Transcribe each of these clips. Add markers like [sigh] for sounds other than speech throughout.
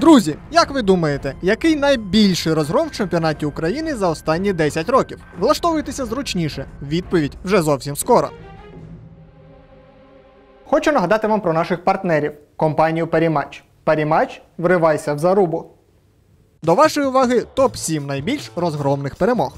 Друзі, як ви думаєте, який найбільший розгром в чемпіонаті України за останні 10 років? Влаштовуйтеся зручніше. Відповідь вже зовсім скоро. Хочу нагадати вам про наших партнерів компанію Парімач. Парімач вривайся в зарубу. До вашої уваги топ-7 найбільш розгромних перемог.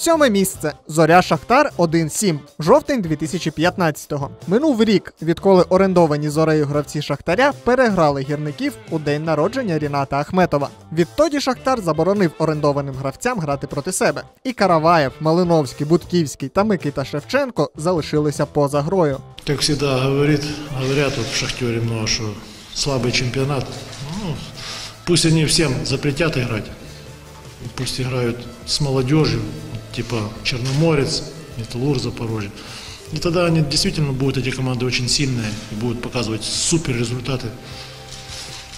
Сьоме місце Зоря Шахтар 1-7. Жовтень 2015-го. Минув рік, відколи орендовані зорею гравці Шахтаря переграли гірників у день народження Ріната Ахметова. Відтоді Шахтар заборонив орендованим гравцям грати проти себе. І Караваєв, Малиновський, Будківський та Микита Шевченко залишилися поза грою. Как всегда говорит, говорят вот в Шахтере много, что слабый чемпионат. Ну, пусть они всем запретят играть. Пусть играют с молодежью, типа Черноморец, Металлур, Запорожье. И тогда они действительно будут, эти команды очень сильные и будут показывать супер результаты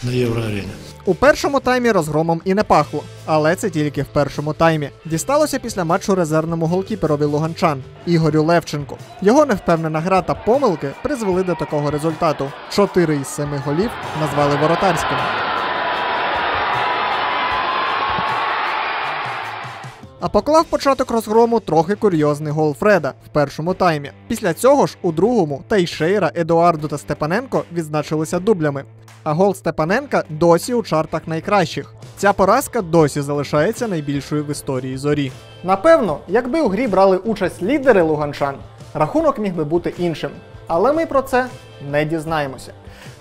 на Евроарене. У першому таймі розгромом і не пахло, але це тільки в першому таймі. Дісталося після матчу резервному голкіперові Луганчан Ігорю Левченку. Його невпевнена гра та помилки призвели до такого результату. Чотири із семи голів назвали воротарськими. А поклав початок розгрому трохи курйозний гол Фреда в першому таймі. Після цього ж у другому Тейшейра, Едуардо та Степаненко відзначилися дублями. А гол Степаненка досі у чартах найкращих. Ця поразка досі залишається найбільшою в історії зорі. Напевно, якби у грі брали участь лідери Луганчан, рахунок міг би бути іншим. Але ми про це не дізнаємося.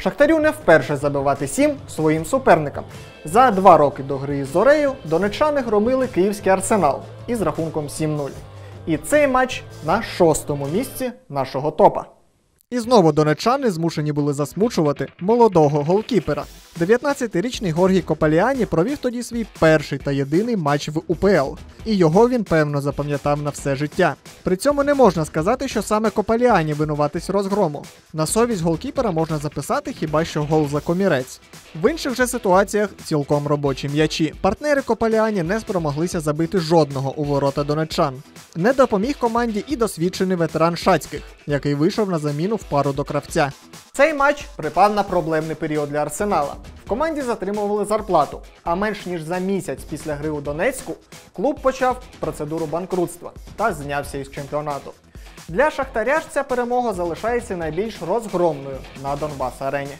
Шахтарю не вперше забивати сім своїм суперникам. За два роки до гри з Зорею донечани громили київський арсенал із рахунком 7-0. І цей матч на шостому місці нашого топа. І знову донечани змушені були засмучувати молодого голкіпера. 19-річний Горгій Копаліані провів тоді свій перший та єдиний матч в УПЛ, і його він певно запам'ятав на все життя. При цьому не можна сказати, що саме Копаліані винуватись розгрому. На совість голкіпера можна записати хіба що гол за комірець. В інших же ситуаціях цілком робочі м'ячі. Партнери Копаліані не спромоглися забити жодного у ворота донечан. Не допоміг команді і досвідчений ветеран Шацьких, який вийшов на заміну в пару до кравця. Цей матч припав на проблемний період для Арсенала. В команді затримували зарплату, а менш ніж за місяць після гри у Донецьку клуб почав процедуру банкрутства та знявся із чемпіонату. Для Шахтаря ж ця перемога залишається найбільш розгромною на Донбас арені.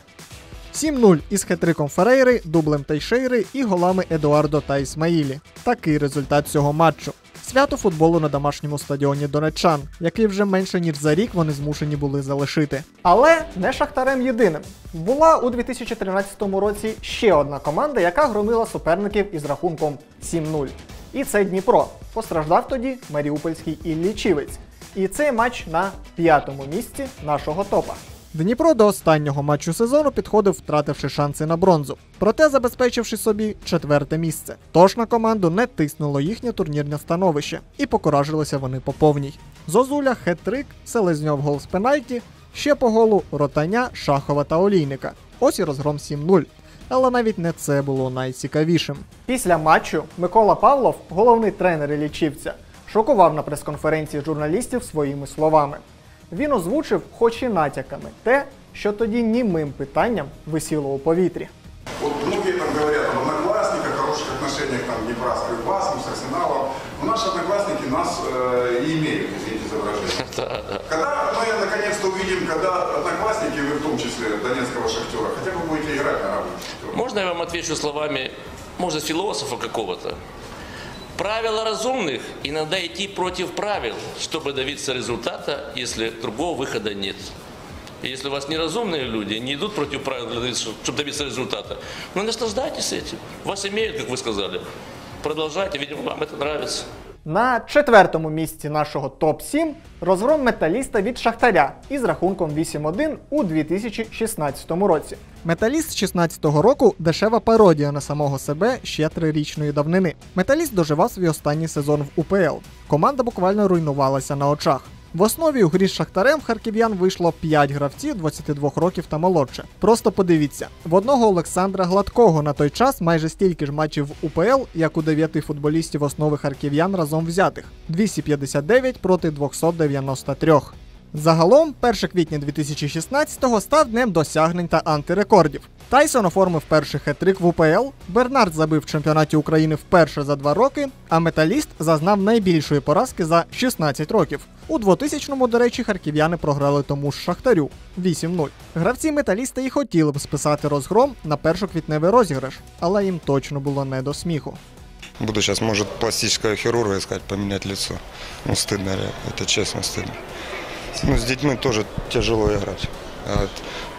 7-0 із хетриком Ферейри, дублем Тейшейри і голами Едуардо та Ісмаїлі. Такий результат цього матчу. Свято футболу на домашньому стадіоні Донеччан, який вже менше ніж за рік вони змушені були залишити. Але не шахтарем єдиним. Була у 2013 році ще одна команда, яка громила суперників із рахунком 7-0. І це Дніпро. Постраждав тоді Маріупольський Іллічівець. І цей матч на п'ятому місці нашого топа. Дніпро до останнього матчу сезону підходив, втративши шанси на бронзу, проте забезпечивши собі четверте місце. Тож на команду не тиснуло їхнє турнірне становище, і покоражилися вони по повній. Зозуля, хет-трик, Селезньов гол з пенальті, ще по голу Ротаня, Шахова та Олійника. Ось і розгром 7-0. Але навіть не це було найцікавішим. Після матчу Микола Павлов, головний тренер Іллічівця, шокував на прес-конференції журналістів своїми словами Він озвучив, хоч і натяками, те, що тоді німим питанням висіло у повітрі. Вот многие там говорят об одноклассниках, хороших отношениях там Днепра с Кривбасом, с Арсеналом. Но наши одноклассники нас э, и имеют, извините за выражение. [laughs] Когда мы наконец-то увидим, когда одноклассники, вы в том числе Донецкого Шахтера, хотя бы будете играть на равных Шахтера? Можно я вам отвечу словами, может, философа какого-то? Правила разумных иногда идти против правил, чтобы добиться результата, если другого выхода нет. И если у вас неразумные люди, не идут против правил, чтобы добиться результата, ну наслаждайтесь этим. Вас имеют, как вы сказали. Продолжайте, видимо, вам это нравится. На четвертому місці нашого топ-7 розгром металіста від Шахтаря із рахунком 8-1 у 2016 році. Металіст з 16-го року дешева пародія на самого себе ще трирічної давнини. Металіст доживав свій останній сезон в УПЛ. Команда буквально руйнувалася на очах. В основі у грі з Шахтарем харків'ян вийшло 5 гравців 22 років та молодше. Просто подивіться: в одного Олександра Гладкого на той час майже стільки ж матчів УПЛ, як у 9 футболістів основи харків'ян разом взятих 259 проти 293. Загалом, 1 квітня 2016-го став днем досягнень та антирекордів. Тайсон оформив перший хет-трик в УПЛ, Бернард забив в чемпіонаті України вперше за два роки, а металіст зазнав найбільшої поразки за 16 років. У 2000-му, до речі, харків'яни програли тому ж Шахтарю 8-0. Гравці металіста і хотіли б списати розгром на першоквітневий розіграш, але їм точно було не до сміху. Буду сейчас, может, пластического хирурга искать, поменять лицо. Ну, стыдно, реально. Это честно стыдно. Ну, с детьми тоже тяжело играть. А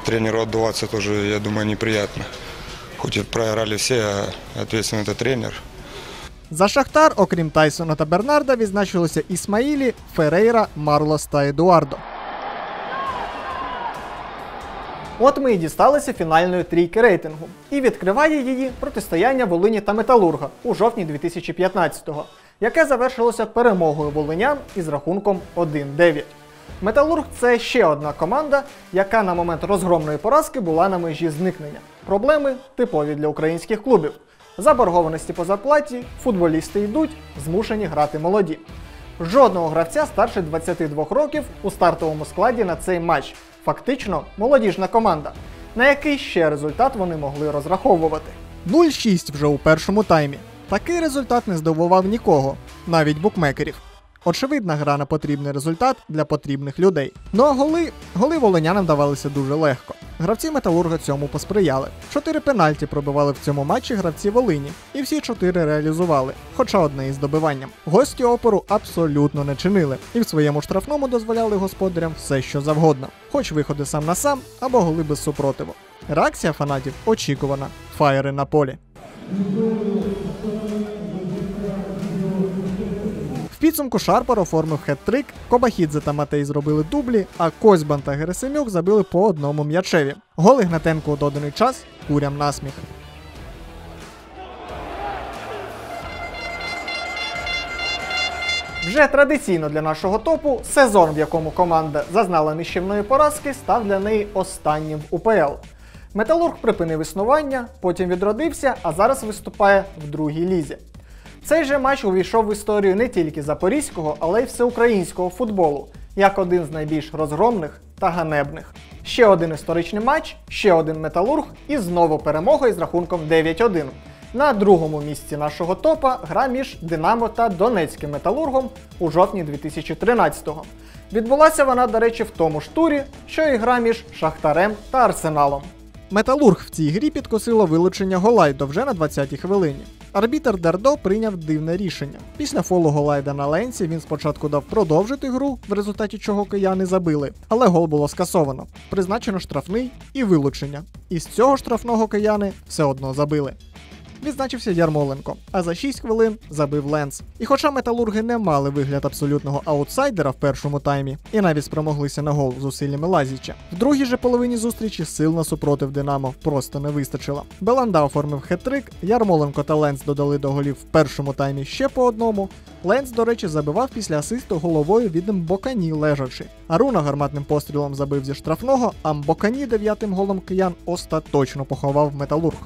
тренеру отдуваться тоже, я думаю, неприятно. Хоть и проиграли все, а ответственный это тренер. За Шахтар, окрім Тайсона та Бернарда, відзначилися Ісмаїлі, Ферейра, Марлос та Едуардо. От ми і дісталися фінальної трійки рейтингу. І відкриває її протистояння Волині та Металурга у жовтні 2015-го, яке завершилося перемогою волинян із рахунком 1-9. Металург це ще одна команда, яка на момент розгромної поразки була на межі зникнення. Проблеми типові для українських клубів. Заборгованості по зарплаті, футболісти йдуть, змушені грати молоді. Жодного гравця старше 22 років у стартовому складі на цей матч. Фактично молодіжна команда. На який ще результат вони могли розраховувати? 0-6 вже у першому таймі. Такий результат не здивував нікого, навіть букмекерів. Очевидна гра на потрібний результат для потрібних людей. Ну а голи, голи волонянам давалися дуже легко. Гравці металурга цьому посприяли. Чотири пенальті пробивали в цьому матчі гравці Волині, і всі чотири реалізували, хоча одне із добиванням. Гості опору абсолютно не чинили, і в своєму штрафному дозволяли господарям все, що завгодно, хоч виходи сам на сам або голи без супротиву. Реакція фанатів очікувана. Фаєри на полі. Підсумку Шарпар оформив хет-трик, Кобахідзе та Матей зробили дублі, а Козьбан та Герасимюк забили по одному м'ячеві. Гол Ігнатенко у доданий час курям насміх. Вже традиційно для нашого топу сезон, в якому команда зазнала нищівної поразки, став для неї останнім в УПЛ. Металург припинив існування, потім відродився, а зараз виступає в другій лізі. Цей же матч увійшов в історію не тільки запорізького, але й всеукраїнського футболу, як один з найбільш розгромних та ганебних. Ще один історичний матч, ще один металург і знову перемога із рахунком 9-1. На другому місці нашого топа гра між Динамо та Донецьким металургом у жовтні 2013-го. Відбулася вона, до речі, в тому ж турі, що і гра між Шахтарем та Арсеналом. Металург в цій грі підкосило вилучення Голайдо вже на 20-й хвилині. Арбітер Дардо прийняв дивне рішення. Після фолу Голайда на ленці він спочатку дав продовжити гру, в результаті чого кияни забили, але гол було скасовано. Призначено штрафний і вилучення. І з цього штрафного кияни все одно забили. Відзначився Ярмоленко, а за 6 хвилин забив Ленс. І хоча металурги не мали вигляд абсолютного аутсайдера в першому таймі і навіть спромоглися на гол зусиллями Лазіча, в другій же половині зустрічі сил на супротив Динамо просто не вистачило. Беланда оформив хет-трик, Ярмоленко та Ленс додали до голів в першому таймі ще по одному. Ленс, до речі, забивав після асисту головою від Мбокані лежачи. Аруна гарматним пострілом забив зі штрафного, а Мбокані дев'ятим голом киян остаточно поховав металург.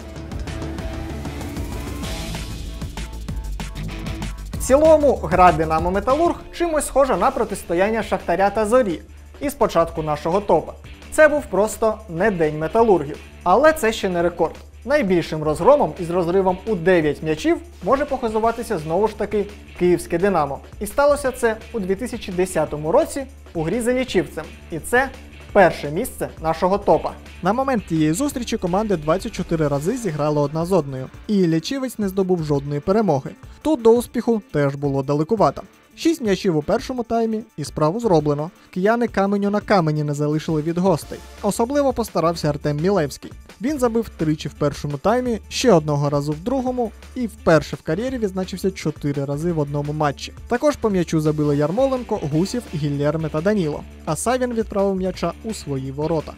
Цілому, гра Динамо Металург чимось схожа на протистояння Шахтаря та Зорі із початку нашого топа. Це був просто не день металургів. Але це ще не рекорд. Найбільшим розгромом із розривом у 9 м'ячів може похизуватися знову ж таки київське Динамо. І сталося це у 2010 році у грі за лічівцем. І це перше місце нашого топа. На момент тієї зустрічі команди 24 рази зіграли одна з одною, і лічівець не здобув жодної перемоги. Тут до успіху теж було далекувато. Шість м'ячів у першому таймі і справу зроблено. Кияни каменю на камені не залишили від гостей. Особливо постарався Артем Мілевський. Він забив тричі в першому таймі, ще одного разу в другому, і вперше в кар'єрі відзначився чотири рази в одному матчі. Також по м'ячу забили Ярмоленко, Гусів, Гіллєрме та Даніло. А Савін відправив м'яча у свої ворота.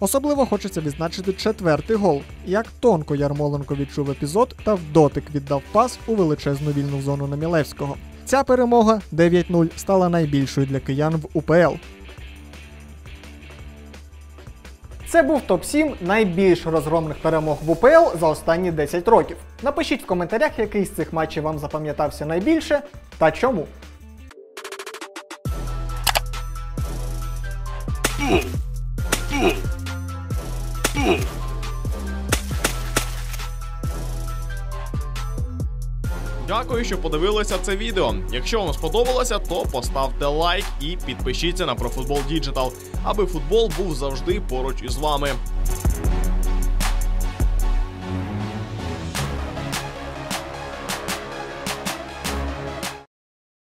Особливо хочеться відзначити четвертий гол. Як тонко Ярмоленко відчув епізод та в дотик віддав пас у величезну вільну зону на Мілевського. Ця перемога 9-0 стала найбільшою для киян в УПЛ. Це був топ-7 найбільш розгромних перемог в УПЛ за останні 10 років. Напишіть в коментарях, який з цих матчів вам запам'ятався найбільше та чому. Дякую, що подивилися це відео. Якщо вам сподобалося, то поставте лайк і підпишіться на ProFootball Digital, аби футбол був завжди поруч із вами.